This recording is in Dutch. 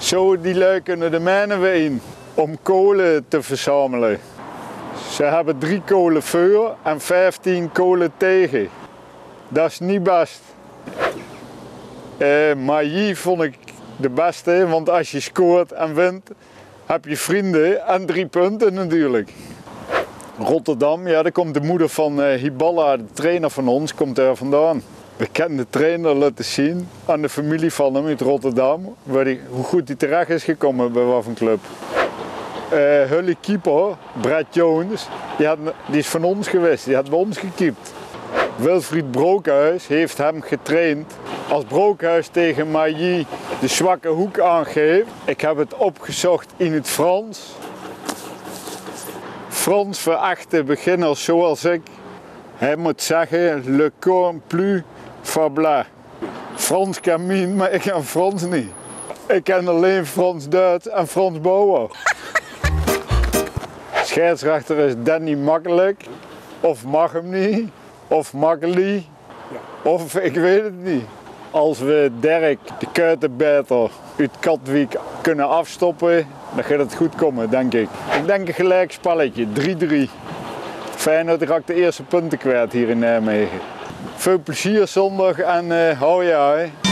Zo die lui kunnen de mijnen in om kolen te verzamelen. Ze hebben drie kolen voor en 15 kolen tegen. Dat is niet best. Eh, maar hier vond ik de beste, want als je scoort en wint, heb je vrienden en drie punten natuurlijk. Rotterdam, ja, daar komt de moeder van eh, Hiballa, de trainer van ons, komt daar vandaan. We kennen de trainer laten zien aan de familie van hem uit Rotterdam, waar hoe goed hij terecht is gekomen bij wat club. Uh, keeper, Brad Jones, die, die is van ons geweest, die had bij ons gekiept. Wilfried Brookhuis heeft hem getraind. Als Brookhuis tegen Mailly de zwakke hoek aangeeft, ik heb het opgezocht in het Frans. Frans verachte beginners zoals ik. Hij moet zeggen, le corps plus fabla. Frans kan min, maar ik kan Frans niet. Ik ken alleen Frans-Duits en Frans Bauer. Scheidsrechter is Danny Makkelijk, of mag hem niet, of Makkeli, of ik weet het niet. Als we Dirk, de kuitenbeter, uit Katwijk kunnen afstoppen, dan gaat het goed komen, denk ik. Ik denk een gelijk spelletje, 3-3. Feyenoord raakt de eerste punten kwijt hier in Nijmegen. Veel plezier zondag en uh, hou je.